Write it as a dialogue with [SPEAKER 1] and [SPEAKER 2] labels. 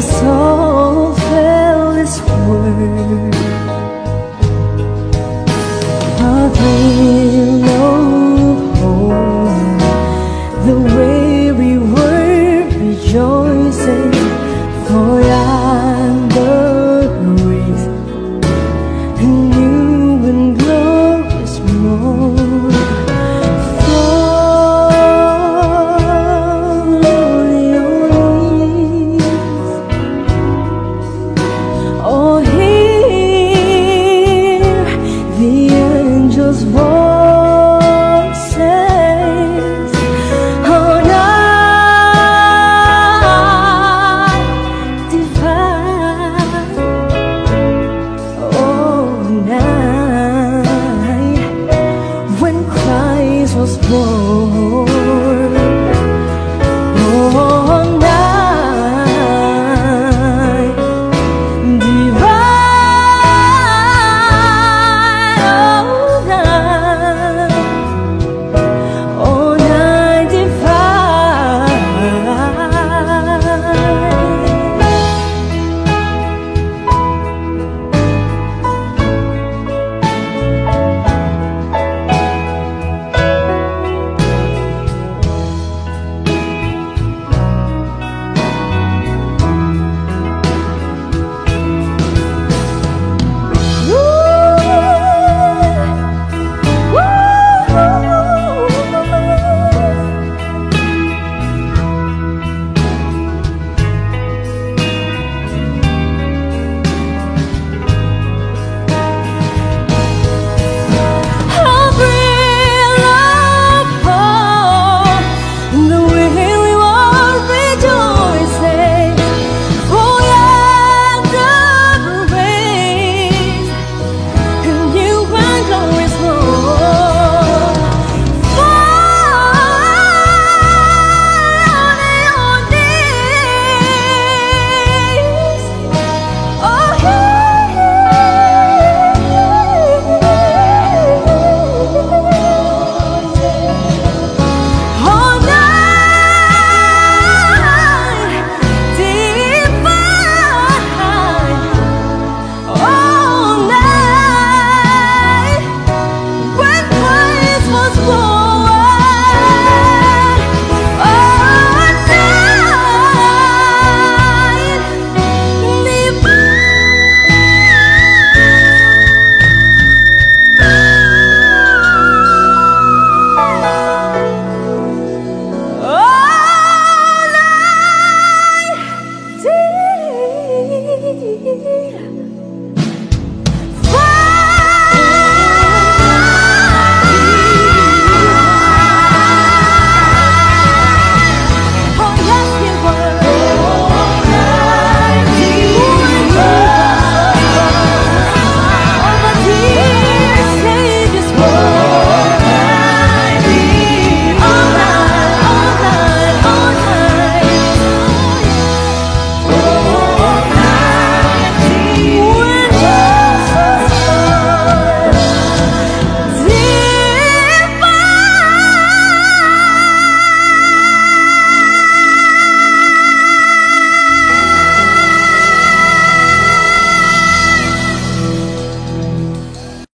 [SPEAKER 1] soul felt this word.